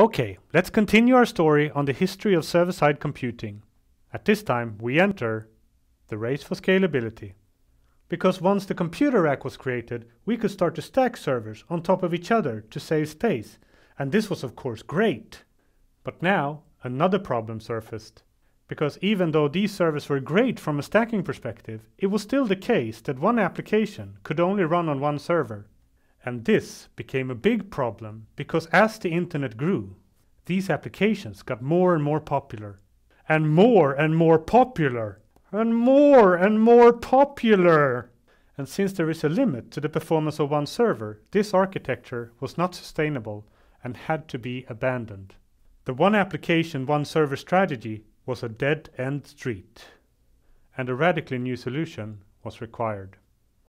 Okay, let's continue our story on the history of server-side computing. At this time, we enter the race for scalability. Because once the computer rack was created, we could start to stack servers on top of each other to save space, and this was of course great. But now, another problem surfaced. Because even though these servers were great from a stacking perspective, it was still the case that one application could only run on one server. And this became a big problem because as the internet grew, these applications got more and more popular. And more and more popular. And more and more popular. And since there is a limit to the performance of one server, this architecture was not sustainable and had to be abandoned. The one application, one server strategy was a dead end street. And a radically new solution was required.